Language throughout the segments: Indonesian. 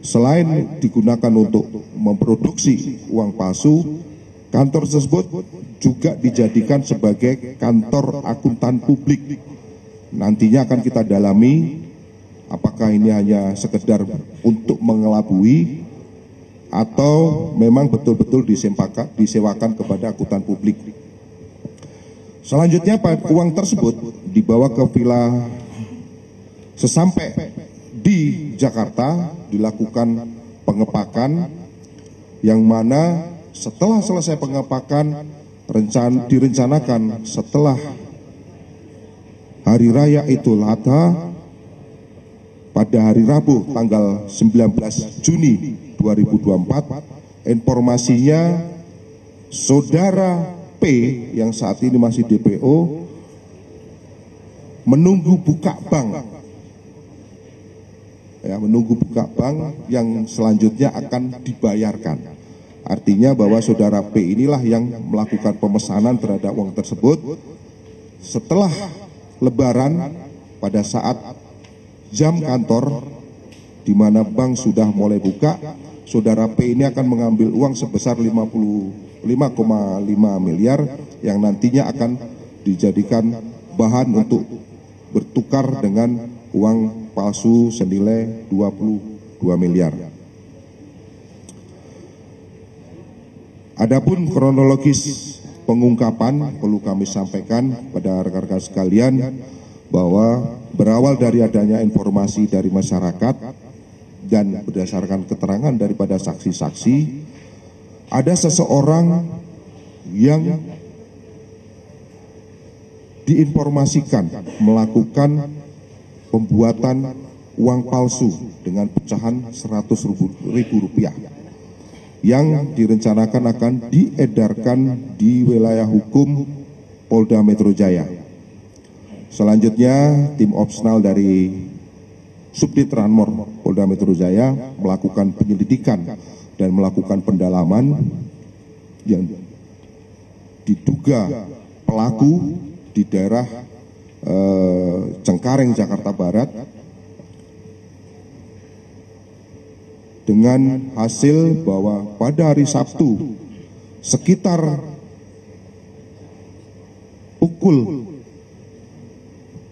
selain digunakan untuk memproduksi uang palsu, kantor tersebut juga dijadikan sebagai kantor akuntan publik. Nantinya akan kita dalami apakah ini hanya sekedar untuk mengelabui atau memang betul-betul disewakan kepada akuntan publik. Selanjutnya uang tersebut dibawa ke villa sesampai di Jakarta dilakukan pengepakan yang mana setelah selesai pengepakan rencan, direncanakan setelah hari raya Idul Adha pada hari Rabu tanggal 19 Juni 2024 informasinya saudara P yang saat ini masih DPO menunggu buka bank ya menunggu buka bank yang selanjutnya akan dibayarkan. Artinya bahwa saudara P inilah yang melakukan pemesanan terhadap uang tersebut setelah lebaran pada saat jam kantor di mana bank sudah mulai buka saudara P ini akan mengambil uang sebesar 55,5 miliar yang nantinya akan dijadikan bahan untuk bertukar dengan uang palsu senilai 22 miliar. Adapun kronologis pengungkapan perlu kami sampaikan pada rekan-rekan sekalian bahwa berawal dari adanya informasi dari masyarakat dan berdasarkan keterangan daripada saksi-saksi ada seseorang yang diinformasikan melakukan pembuatan uang palsu dengan pecahan 100 ribu rupiah yang direncanakan akan diedarkan di wilayah hukum Polda Metro Jaya. Selanjutnya tim opsional dari Subdit Ranmor Polda Metro Jaya melakukan penyelidikan dan melakukan pendalaman yang diduga pelaku di daerah eh, Cengkareng Jakarta Barat dengan hasil bahwa pada hari Sabtu sekitar pukul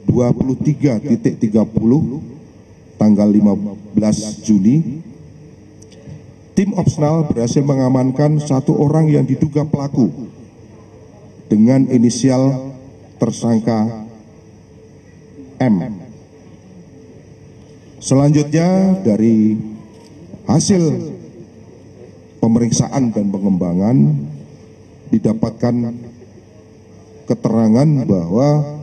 23.30 tanggal 15 Juni tim opsional berhasil mengamankan satu orang yang diduga pelaku dengan inisial tersangka M. Selanjutnya dari hasil pemeriksaan dan pengembangan didapatkan keterangan bahwa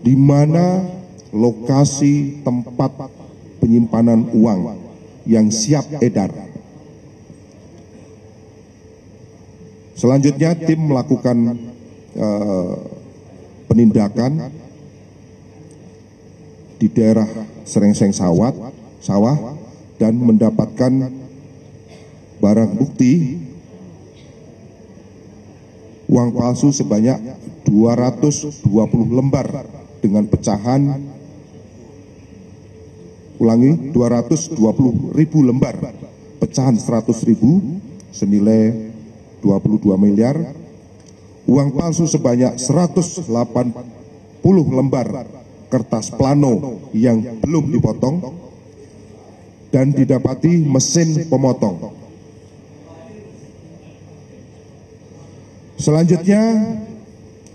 di mana lokasi tempat penyimpanan uang yang siap edar. Selanjutnya tim melakukan uh, penindakan di daerah Serengseng Sawat, sawah dan mendapatkan barang bukti uang palsu sebanyak 220 lembar dengan pecahan ulangi 220 ribu lembar. Pecahan 100 ribu senilai 22 miliar uang palsu sebanyak 180 lembar kertas plano yang belum dipotong dan didapati mesin pemotong selanjutnya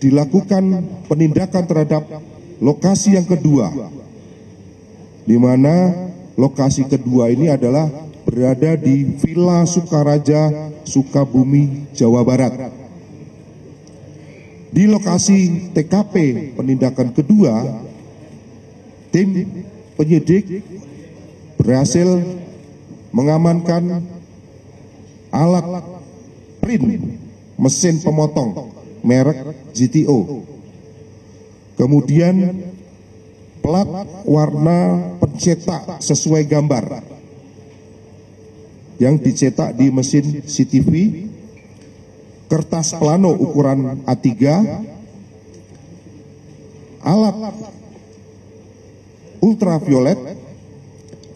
dilakukan penindakan terhadap Lokasi yang kedua, di mana lokasi kedua ini adalah berada di Villa Sukaraja, Sukabumi, Jawa Barat. Di lokasi TKP penindakan kedua, tim penyidik berhasil mengamankan alat print mesin pemotong merek GTO Kemudian plat warna pencetak sesuai gambar yang dicetak di mesin CTV, kertas plano ukuran A3, alat ultraviolet.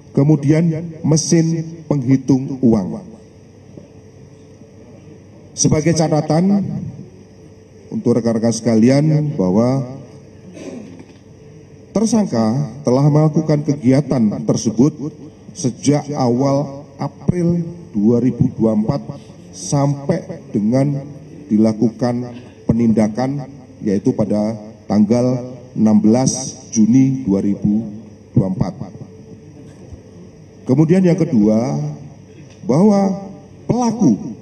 Kemudian mesin penghitung uang. Sebagai catatan untuk rekan-rekan sekalian bahwa tersangka telah melakukan kegiatan tersebut sejak awal April 2024 sampai dengan dilakukan penindakan yaitu pada tanggal 16 Juni 2024. Kemudian yang kedua, bahwa pelaku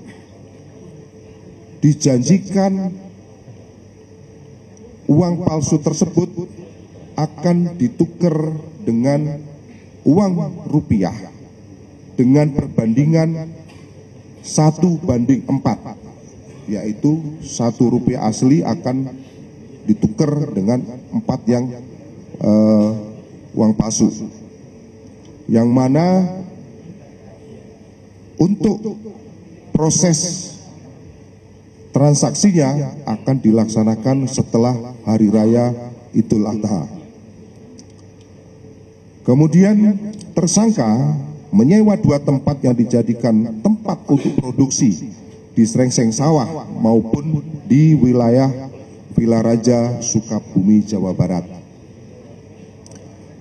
dijanjikan uang palsu tersebut akan ditukar dengan uang rupiah dengan perbandingan satu banding empat yaitu satu rupiah asli akan ditukar dengan empat yang uh, uang palsu yang mana untuk proses transaksinya akan dilaksanakan setelah hari raya Idul Adha. Kemudian tersangka menyewa dua tempat yang dijadikan tempat untuk produksi di Srengseng Sawah maupun di wilayah Villa Raja Sukabumi Jawa Barat.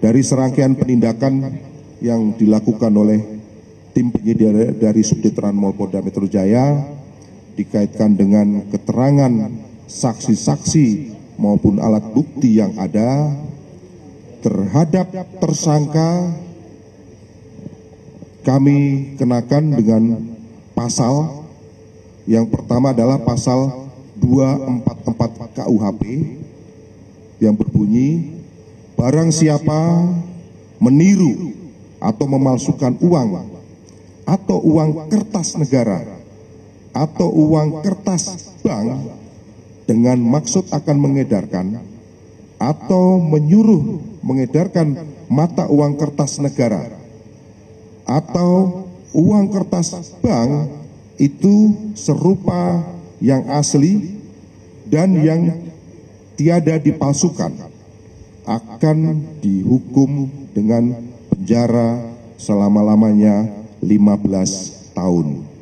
Dari serangkaian penindakan yang dilakukan oleh tim penyidik dari Subdit Ranmol Polda Metro Jaya dikaitkan dengan keterangan saksi-saksi maupun alat bukti yang ada terhadap tersangka kami kenakan dengan pasal. Yang pertama adalah pasal 244 KUHP yang berbunyi barang siapa meniru atau memalsukan uang atau uang kertas negara atau uang kertas bank dengan maksud akan mengedarkan atau menyuruh mengedarkan mata uang kertas negara atau uang kertas bank itu serupa yang asli dan yang tiada dipalsukan akan dihukum dengan penjara selama-lamanya 15 tahun.